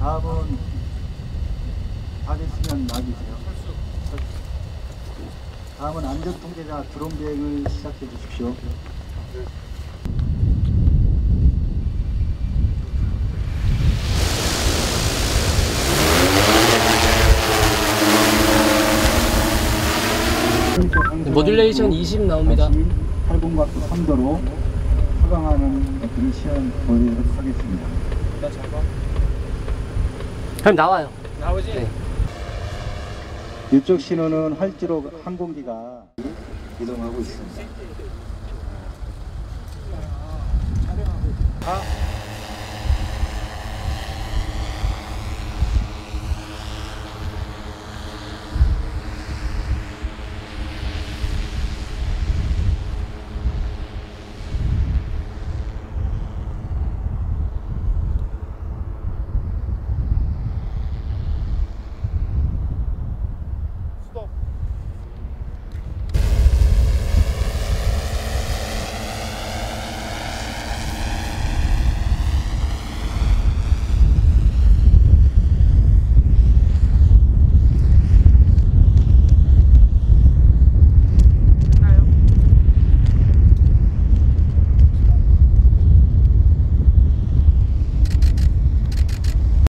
다음은 다 됐으면 놔주세요. 다음은 안전통제자 드론 비행을 시작해 주십시오. 모듈레이션 20 나옵니다. 80각도 3도로 하강하는 것들을 시연 보여드리도록 하겠습니다. 그럼 나와요. 나오지? 네. 이쪽 신호는 활주로 항공기가 이동하고 있습니다. 아,